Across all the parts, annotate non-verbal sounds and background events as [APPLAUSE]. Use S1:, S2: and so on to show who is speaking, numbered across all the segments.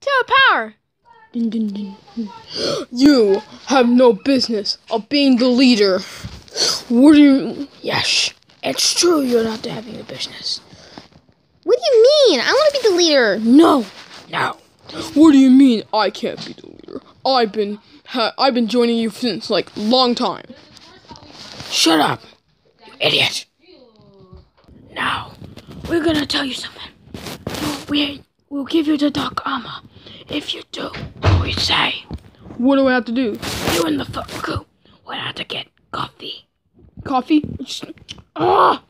S1: Tower power.
S2: You have no business of being the leader. What do you.
S1: Yes, it's true you're not having a business.
S3: What do you mean? I want to be the leader.
S1: No, no.
S2: What do you mean I can't be the leader? I've been. I've been joining you since, like, long time.
S1: Shut up, you idiot. Now, we're gonna tell you something. We will give you the dark armor if you do what we say.
S2: What do I have to do?
S1: You and the foot crew will have to get coffee.
S2: Coffee?
S1: Ah!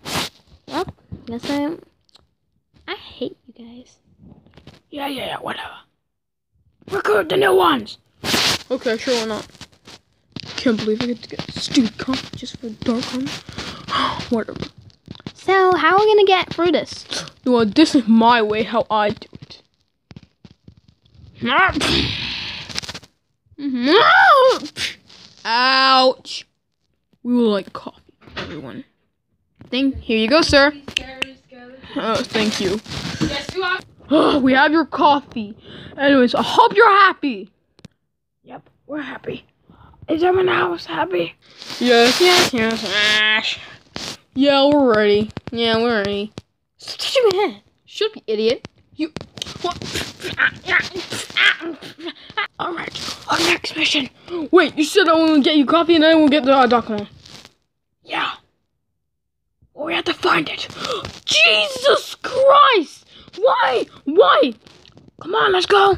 S3: Well, guess I. I hate you guys.
S1: Yeah, yeah, yeah, whatever. Recruit the new ones.
S2: Okay, sure, why not? Can't believe I get to get stupid comp just for dark armor. [GASPS] Whatever.
S3: So, how are we gonna get through this?
S2: Well, this is my way how I do it. Ouch! We will like coffee, everyone. Thank. Here you go, sir. Oh, thank you. Oh, [GASPS] we have your coffee. Anyways, I hope you're happy.
S1: Yep, we're happy. Is everyone else happy?
S2: Yes, yes, yes. Yeah, we're ready. Yeah, we're ready.
S1: Stop touching my head.
S2: Shut up, you idiot. You.
S1: Alright, our next mission.
S2: Wait, you said I will get you coffee and then we'll get the uh, document.
S1: Yeah. We have to find it. [GASPS]
S2: Jesus Christ! Why? Why?
S1: Come on, let's go.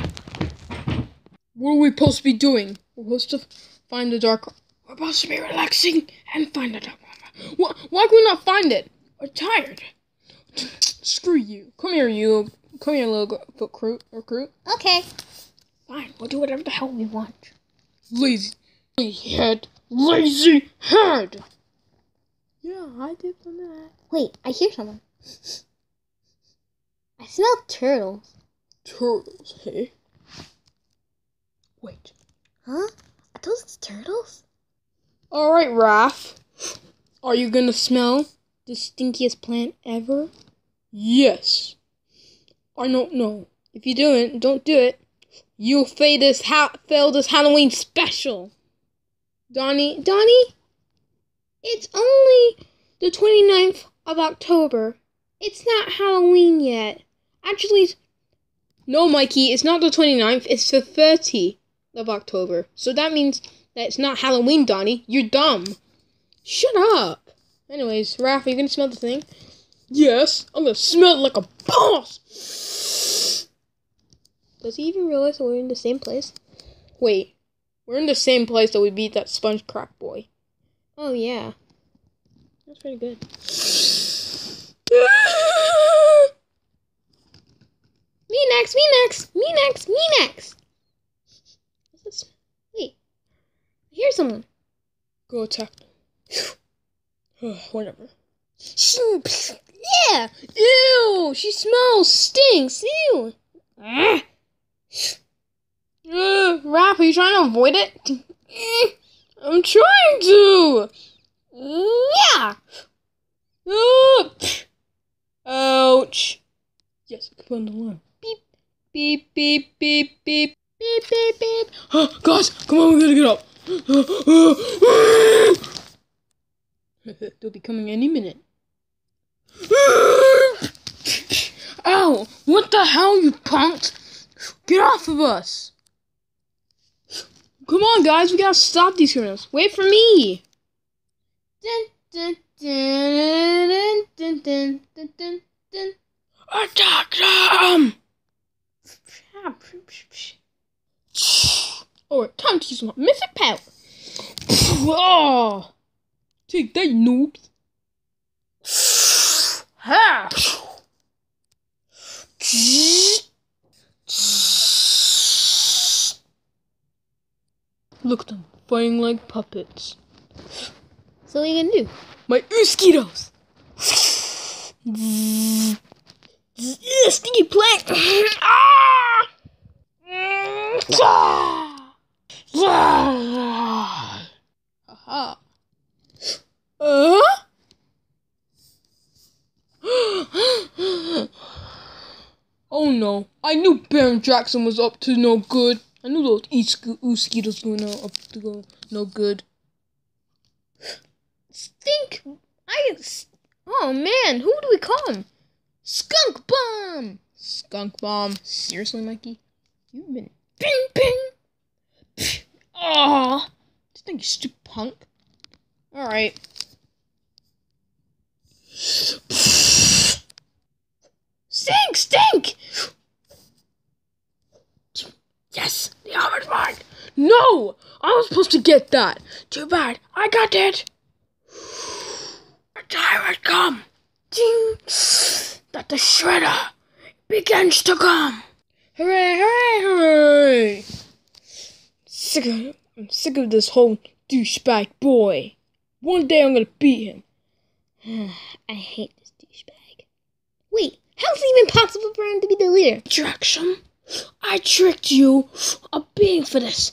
S2: What are we supposed to be doing? We're supposed to find the dark.
S1: We're supposed to be relaxing and find the dark.
S2: What? Why can we not find it?
S1: We're tired. [SNIFFS]
S2: Screw you. Come here, you. Come here, little foot recruit. Recruit.
S3: Okay.
S1: Fine, we'll do whatever the hell we want.
S2: Lazy. Head. Lazy head.
S1: Yeah, I did some of that.
S3: Wait, I hear someone. I smell turtles.
S2: Turtles, hey?
S1: Wait.
S3: Huh? Are those turtles?
S2: Alright, Raph. Are you gonna smell the stinkiest plant ever? Yes. I don't know. If you do it, don't do it. You'll fail this, ha- fail this Halloween special. Donnie, Donnie, it's only the 29th of October. It's not Halloween yet. Actually, no, Mikey, it's not the 29th, it's the 30th of October. So that means that it's not Halloween, Donnie. You're dumb. Shut up. Anyways, Raph, are you gonna smell the thing? Yes, I'm gonna smell it like a boss. Does he even realize that we're in the same place? Wait, we're in the same place that we beat that sponge crack boy. Oh yeah, that's pretty good. [LAUGHS]
S3: Me next, me next, me next, me next. What's this? Wait. I hear someone.
S2: Go attack them. [SIGHS] [SIGHS] Whatever.
S3: Yeah!
S2: Ew! She smells, stinks. Ew. Uh, Raph, are you trying to avoid it? [LAUGHS] I'm trying to.
S3: Yeah!
S2: Ah. Ouch. Yes, come on the line. Beep, beep, beep, beep, beep, beep, beep, beep. Oh, [GASPS] guys, come on, we gotta get up. [GASPS] [LAUGHS] They'll be coming any minute. What the hell, you punks? Get off of us! Come on, guys, we gotta stop these criminals. Wait for me! Attack them! [SIGHS] Alright, time to use my mythic power. oh, [SIGHS] take that, noobs. [SIGHS] Ha! Look at them, fighting like puppets.
S3: So what are you gonna do?
S2: My mosquitoes! Stinky plant! ah! Oh no, I knew Baron Jackson was up to no good. I knew those Uski was going on up to go no good. [SIGHS]
S3: Stink. I. Oh man, who do we call him? Skunk Bomb.
S2: Skunk Bomb. Seriously, Mikey? You've been
S3: Bing bing.
S2: Aw! Just think you stupid punk. Alright.
S3: Stink, stink.
S1: Yes, the armor's mine.
S2: No! I was supposed to get that.
S1: Too bad. I got it. Time has come. Ding. That the shredder begins to come.
S2: Hooray, hooray, hooray! Sick of, I'm sick of this whole douchebag boy. One day I'm gonna beat him. [SIGHS]
S3: I hate this douchebag. Wait, how's it even possible for him to be the leader?
S1: Jackson, I tricked you a being for this.